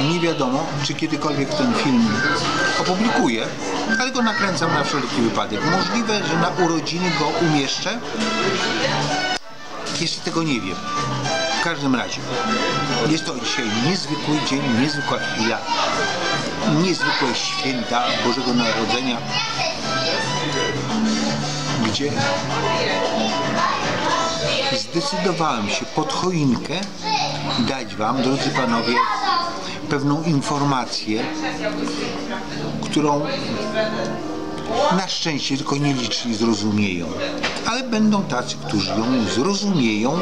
Nie wiadomo, czy kiedykolwiek ten film opublikuję, ale go nakręcam na wszelki wypadek. Możliwe, że na urodziny go umieszczę. Jeszcze tego nie wiem. W każdym razie, jest to dzisiaj niezwykły dzień, niezwykła chwila, niezwykłe święta Bożego Narodzenia, gdzie zdecydowałem się pod choinkę dać Wam, drodzy Panowie, pewną informację, którą na szczęście tylko nieliczni zrozumieją. Ale będą tacy, którzy ją zrozumieją.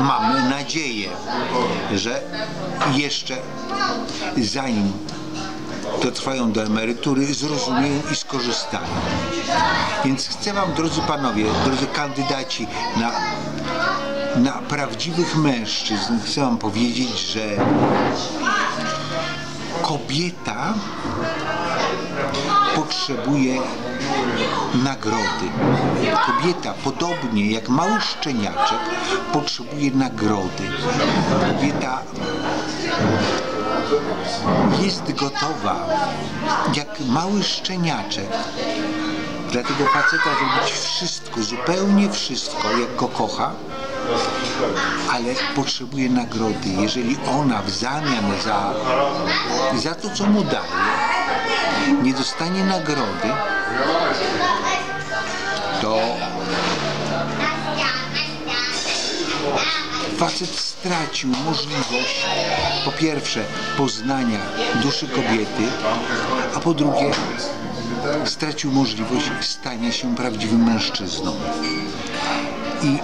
Mamy nadzieję, że jeszcze zanim dotrwają do emerytury, zrozumieją i skorzystają. Więc chcę Wam, drodzy Panowie, drodzy kandydaci na, na prawdziwych mężczyzn, chcę Wam powiedzieć, że kobieta potrzebuje nagrody. Kobieta, podobnie jak mały szczeniaczek, potrzebuje nagrody. Kobieta jest gotowa, jak mały szczeniaczek, dla tego faceta zrobić wszystko, zupełnie wszystko, jak go kocha, ale potrzebuje nagrody. Jeżeli ona w zamian za, za to, co mu daje, nie dostanie nagrody, to facet stracił możliwość po pierwsze poznania duszy kobiety, a po drugie stracił możliwość stania się prawdziwym mężczyzną. I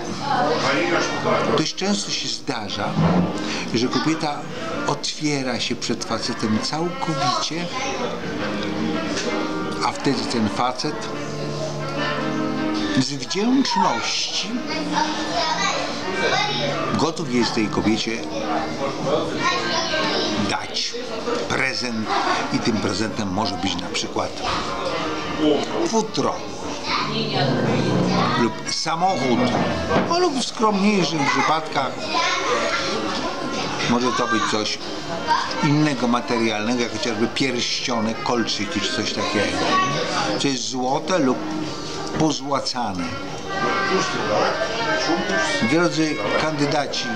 dość często się zdarza, że kobieta otwiera się przed facetem całkowicie, a wtedy ten facet z wdzięczności gotów jest tej kobiecie dać prezent i tym prezentem może być na przykład futro lub samochód, a lub w skromniejszych przypadkach może to być coś innego materialnego, jak chociażby pierścionek, kolczyki czy coś takiego. Co jest złote lub pozłacane. Drodzy kandydaci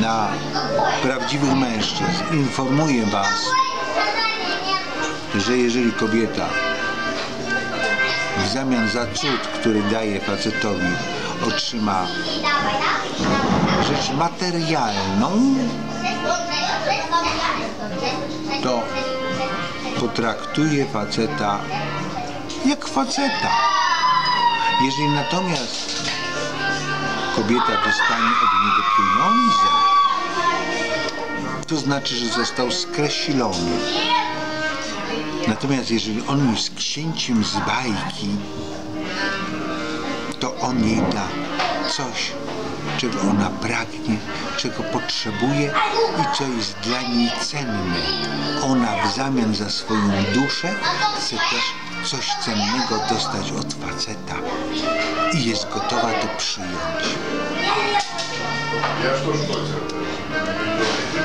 na prawdziwych mężczyzn, informuję Was, że jeżeli kobieta w zamian za cud, który daje facetowi, otrzyma rzecz materialną, to potraktuje faceta jak faceta. Jeżeli natomiast kobieta dostanie od niego pieniądze, to znaczy, że został skreślony. Natomiast jeżeli on jest księciem z bajki, to on jej da coś, czego ona pragnie, czego potrzebuje i co jest dla niej cenne. Ona w zamian za swoją duszę chce też coś cennego dostać od faceta i jest gotowa to przyjąć.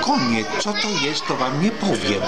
Koniec, co to jest, to wam nie powiem.